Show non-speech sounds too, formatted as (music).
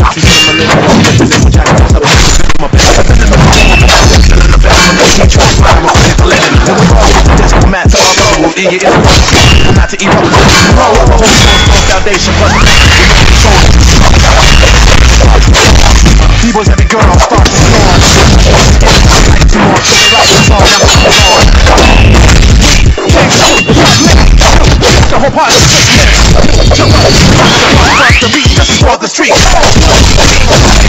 I be killing my lips, I'm lifting it with Jack Dawson. I'm lifting my back, I'm lifting my back, I'm lifting my back, I'm lifting my back, I'm lifting my back, I'm lifting my back. Diplomats are wrong, will eat your I'm not to eat what I'm wrong. Whoa, whoa, whoa, foundation, but we don't control it. D-boys, every girl, start to snore. Like two more, check it out, it's all now, it's all. We can't stop, the whole party's sickness. Jump up, rock the beat, let's explore the streets. Let's (laughs) go.